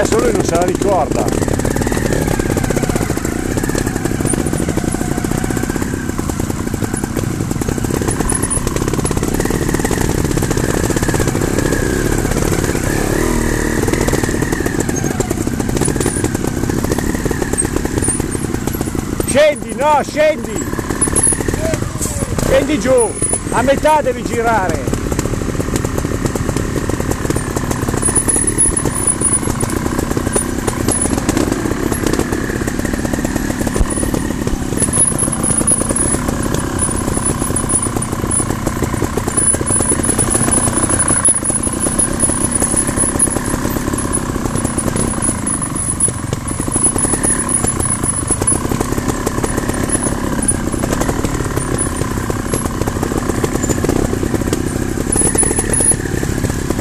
Adesso lui non se la ricorda. Scendi, no, scendi! Scendi giù, a metà devi girare.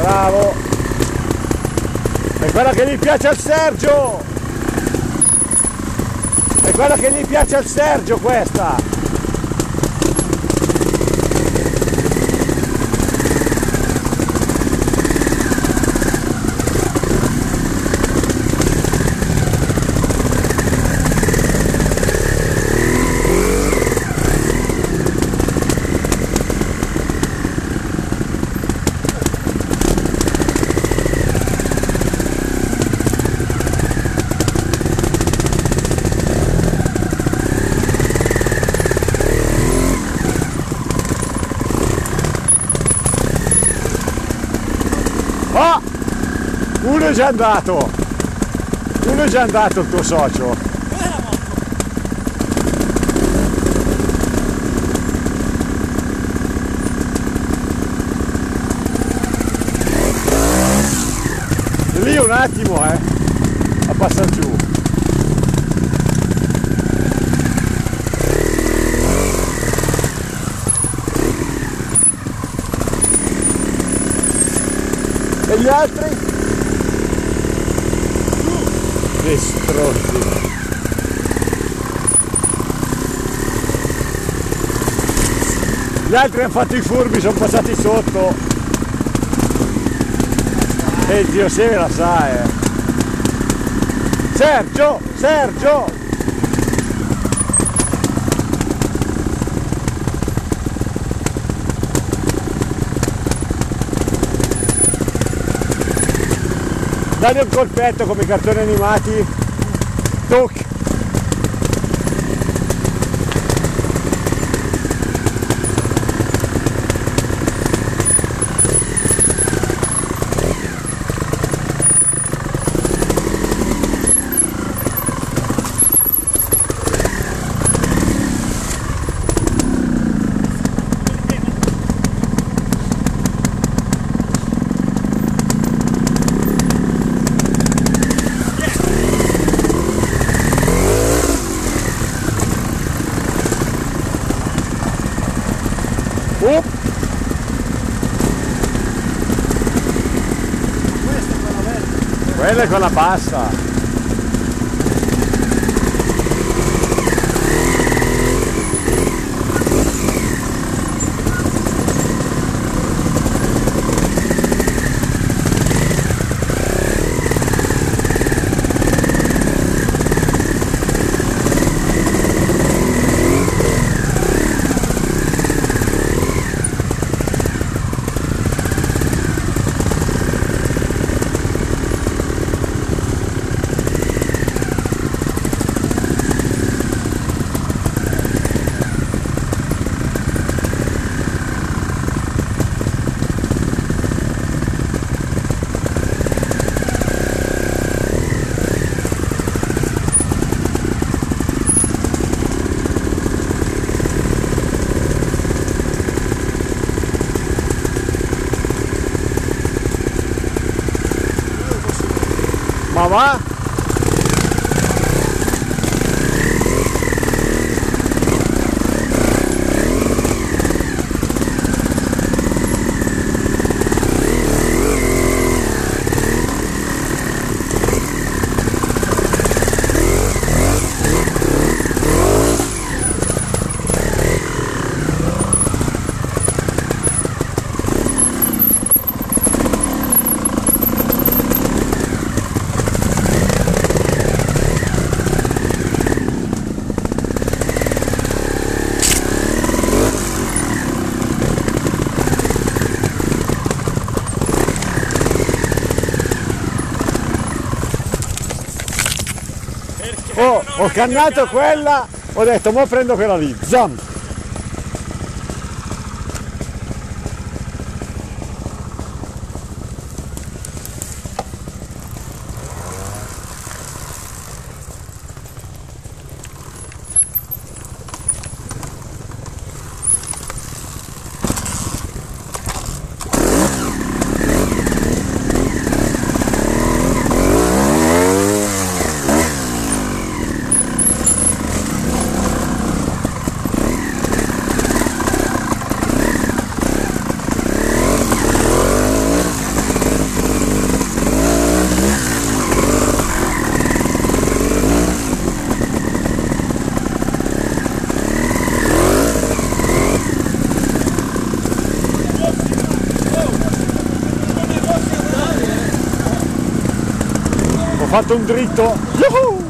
Bravo! È quella che gli piace al Sergio! È quella che gli piace al Sergio questa! Oh! Uno è già andato! Uno è già andato il tuo socio! Lì un attimo, eh! A passare giù. E gli altri? Che stronzi. Gli altri hanno fatto i furbi, sono passati sotto. E Dio se la sa, eh. Sergio! Sergio! Dagli un colpetto come i cartoni animati. Toc. Quella è quella bassa. Apa. oh, ho cannato quella, ho detto mo prendo quella lì, zam! Fatto un dritto, Yuhu!